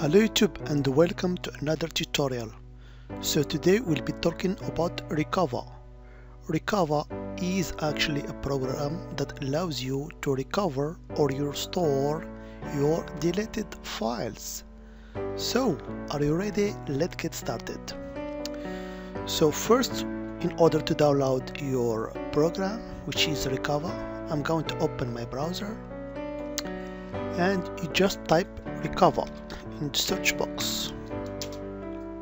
Hello YouTube and welcome to another tutorial. So today we'll be talking about Recuva. Recuva is actually a program that allows you to recover or restore your deleted files. So are you ready? Let's get started. So first in order to download your program which is Recuva I'm going to open my browser and you just type Recuva in the search box.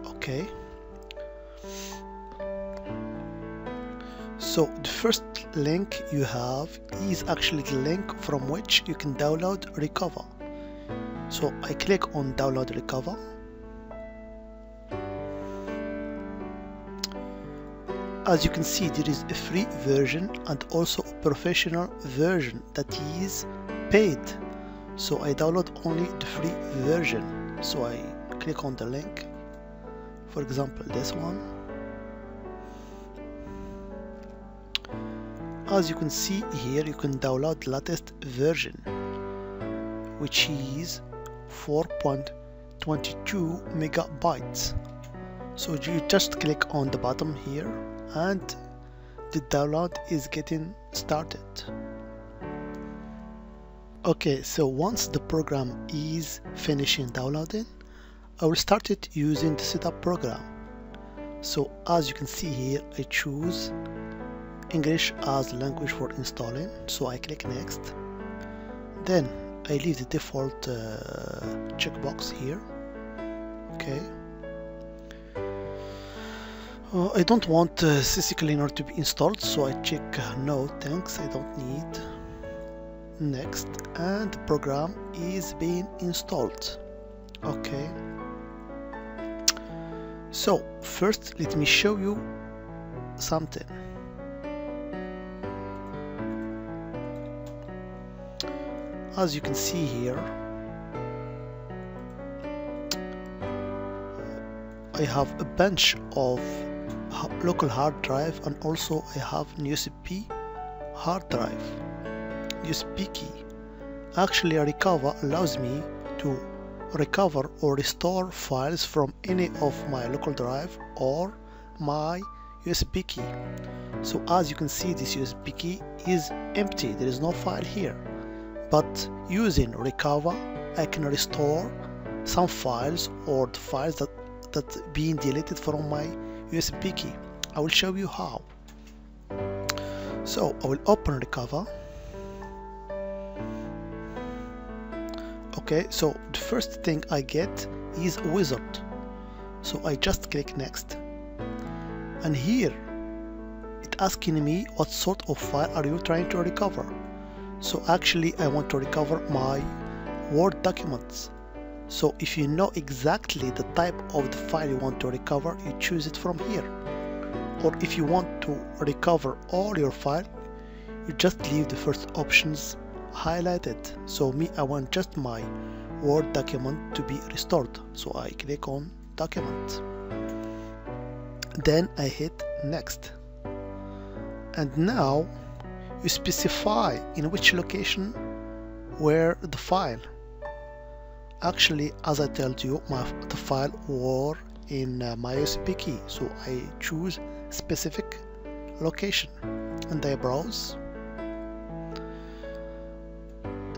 Okay. So the first link you have is actually the link from which you can download Recuva. So I click on download Recuva. As you can see there is a free version and also a professional version that is paid. So I download only the free version so I click on the link. For example this one. As you can see here you can download the latest version which is 4.22 megabytes. So you just click on the bottom here and the download is getting started okay so once the program is finishing downloading I will start it using the setup program. So as you can see here I choose English as the language for installing so I click next. Then I leave the default uh, checkbox here. Okay. Uh, I don't want uh, CCleaner to be installed so I check uh, no thanks I don't need next and the program is being installed. Okay. So first let me show you something. As you can see here uh, I have a bunch of local hard drive and also I have an USB hard drive Key. Actually, Recuva allows me to recover or restore files from any of my local drive or my USB key. So as you can see this USB key is empty, there is no file here. But using Recuva I can restore some files or the files that, that being deleted from my USB key. I will show you how. So I will open Recuva okay so the first thing I get is wizard. So I just click next. And here it asking me what sort of file are you trying to recover. So actually I want to recover my Word documents. So if you know exactly the type of the file you want to recover you choose it from here. Or if you want to recover all your file you just leave the first options highlighted. So me I want just my Word document to be restored. So I click on document. Then I hit next. And now you specify in which location where the file. Actually as I told you my the file were in uh, my USB key. So I choose specific location. And I browse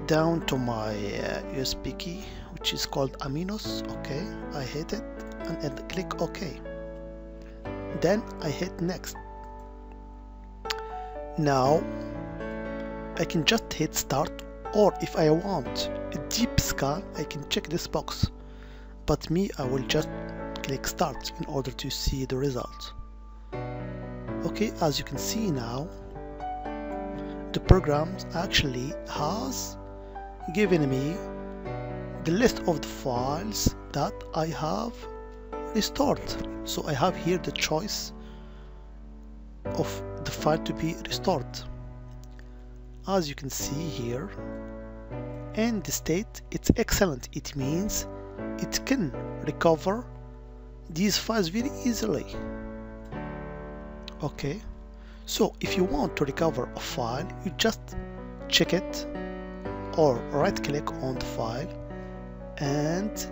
down to my uh, USB key which is called Aminos okay? I hit it and, and click OK then I hit next. Now I can just hit start or if I want a deep scan I can check this box. But me I will just click start in order to see the result. Okay as you can see now the program actually has given me the list of the files that I have restored. So I have here the choice of the file to be restored. As you can see here and the state it's excellent. It means it can recover these files very easily. Okay. So if you want to recover a file you just check it or right click on the file and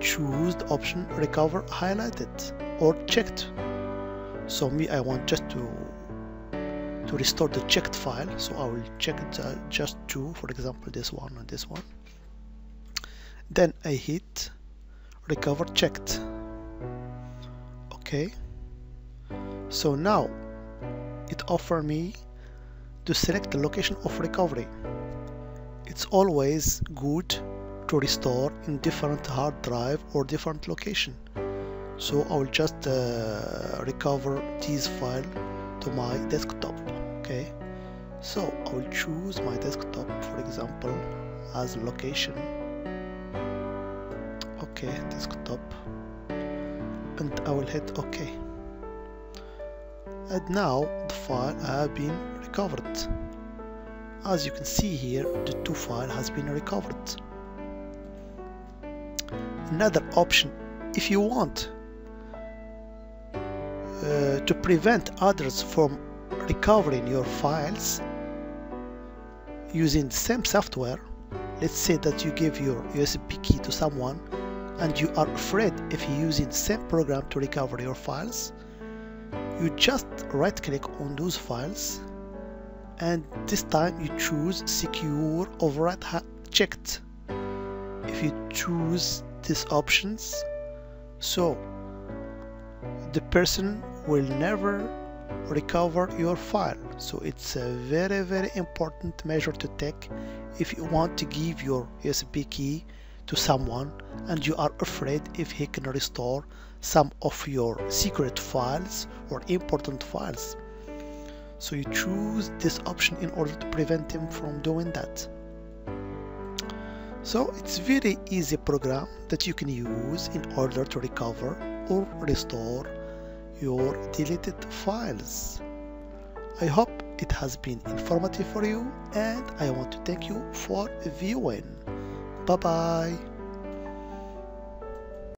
choose the option recover highlighted or checked. So me I want just to to restore the checked file. So I will check just two for example this one and this one. Then I hit recover checked. Okay. So now it offer me to select the location of recovery it's always good to restore in different hard drive or different location. So I will just uh, recover this file to my desktop okay? So I will choose my desktop for example as location. Okay desktop. And I will hit OK. And now the file have been recovered as you can see here the two file has been recovered. Another option if you want uh, to prevent others from recovering your files using the same software let's say that you give your USB key to someone and you are afraid if you're using the same program to recover your files you just right click on those files and this time you choose secure overwrite checked. If you choose these options so the person will never recover your file. So it's a very very important measure to take if you want to give your USB key to someone and you are afraid if he can restore some of your secret files or important files so you choose this option in order to prevent him from doing that so it's very easy program that you can use in order to recover or restore your deleted files. I hope it has been informative for you and I want to thank you for viewing. Bye bye.